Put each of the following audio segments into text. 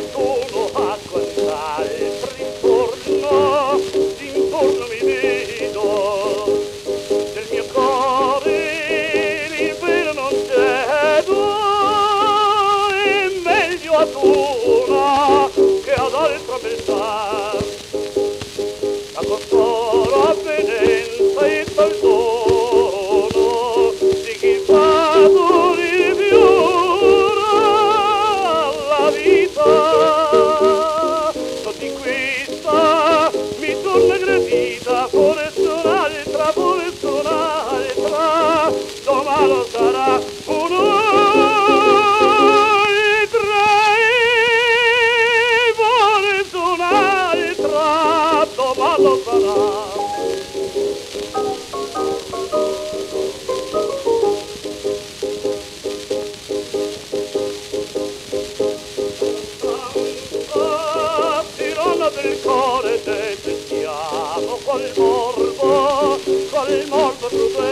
intorno a quant'altri intorno, intorno mi vedo, del mio cuore libero non cedo, è meglio ad una che ad altra persona. sarah onu itray var etona itato valo sarah col verbo col morbo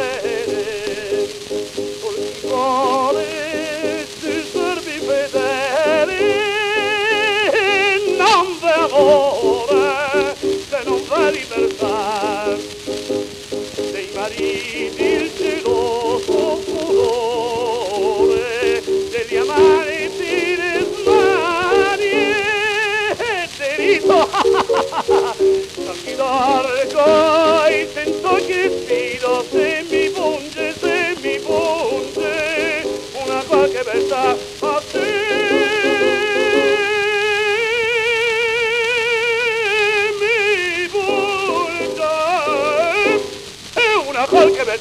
por comenzar.